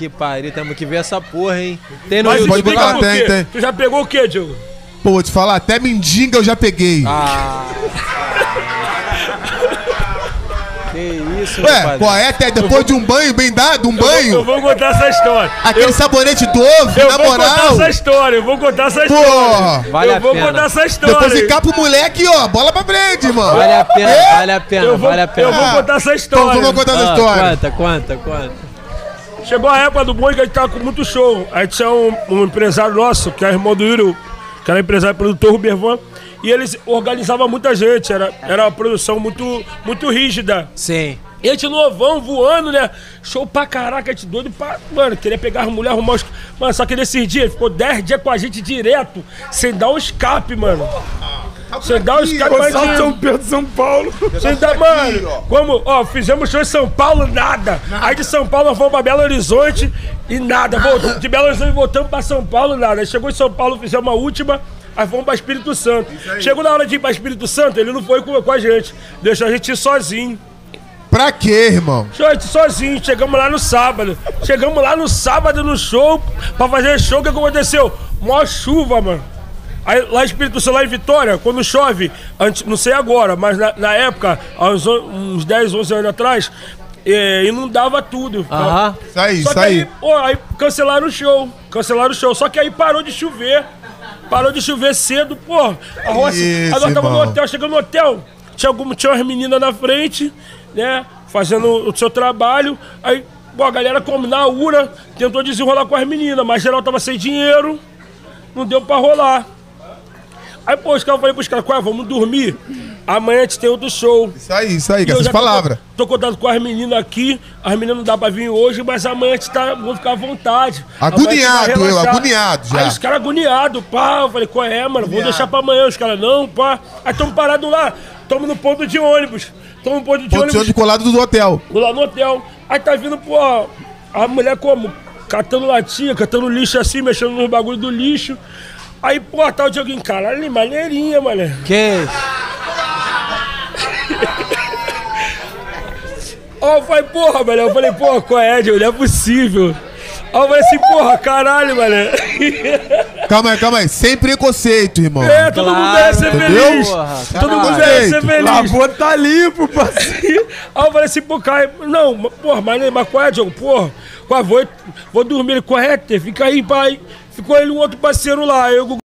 que pariu, temos que ver essa porra, hein? Tem no Mas YouTube. botar, por tem, tem. Tu já pegou o quê, Diogo? Pô, vou te falar, até mendiga eu já peguei. Ah. que isso, Ué, qual é, Ted? Depois de um banho bem dado, um Eu banho, vou contar essa história. aquele sabonete do ovo, Eu na vou contar moral. essa história, eu vou contar essa Porra. história. Vale eu a vou pena. contar essa história. Depois ficar pro moleque, ó, bola pra frente, mano. Vale a pena, É? vale a pena, eu vou, vale a pena. eu vou contar essa Então história. vamos contar essa Ah, história. Conta, conta, conta. Chegou a época do boi que a gente tava com muito show. Aí tinha um, um empresário nosso, que é irmão do Yuri, que era empresário e produtor Rubervan, e eles organizavam muita gente, era, era uma produção muito, muito rígida. Sim. E a gente novão, voando, né? Show pra caraca, a gente doido pra. Mano, queria pegar as mulheres, arrumar os. Mano, só que nesses dias, ele ficou 10 dias com a gente direto, sem dar um escape, mano. Dar um escape, Só São. Pedro, São Paulo. Sem dar, mano. Como, ó, fizemos show em São Paulo, nada. Aí de São Paulo nós fomos pra Belo Horizonte e nada. Voltamos, de Belo Horizonte voltamos pra São Paulo, nada. Aí chegou em São Paulo, fizemos uma última. Aí fomos pra Espírito Santo. Chegou na hora de ir pra Espírito Santo, ele não foi com, com a gente. Deixou a gente ir sozinho. Pra quê, irmão? Gente, sozinho, chegamos lá no sábado. Chegamos lá no sábado no show, pra fazer show, o que aconteceu? Mó chuva, mano. Aí lá em Espírito Santo, lá em Vitória, quando chove, antes, não sei agora, mas na, na época, há uns, uns 10, 11 anos atrás, eh, inundava tudo. Aham. Isso aí, Só isso que aí. aí, pô, aí cancelaram o show. Cancelaram o show. Só que aí parou de chover. Parou de chover cedo, pô. A roça. Isso, aí nós tava no hotel, chegando no hotel. Tinha, algum, tinha umas meninas na frente, né? Fazendo o seu trabalho. Aí, pô, a galera como na URA tentou desenrolar com as meninas, mas geral tava sem dinheiro. Não deu pra rolar. Aí, pô, os caras falei pros caras, "Qual vamos dormir. Amanhã a gente tem outro show. Isso aí, isso aí, com essas já tô- palavras. Tô, contando com as meninas aqui. As meninas não dá pra vir hoje, mas amanhã a gente tá, vamos ficar à vontade. Agoniado, eu, agoniado já. Aí os caras agoniados, pá. Eu falei, qual é, mano? Vou deixar pra amanhã. Os caras, não, pá. Aí tamo parados lá. Tamo no ponto de ônibus. Tamo no ponto de Ponto de ônibus. ônibus colado do hotel. Lá no hotel. Aí tá vindo, pô, a mulher como? Catando latinha, catando lixo assim, mexendo nos bagulho do lixo. Aí, tá o Dioguinho, caralho, maneirinha, mané. Que? Ó, eu falei, porra, velho. Eu falei, porra, qual é, Diogo? Não é possível. Aí eu falei assim, porra, caralho, mané. Calma aí, calma aí. Sem preconceito, irmão. É, todo mundo Claro, merece ser entendeu? feliz. Porra, todo mundo merece ser feliz. Labor tá limpo, parceiro. Aí eu falei assim, pô, cara, não, mas, porra, mas, mas qual é, Diogo? Porra, qual é? vou, vou dormir. Ele, correto, fica aí, pai. Ficou ele um outro parceiro lá. Eu o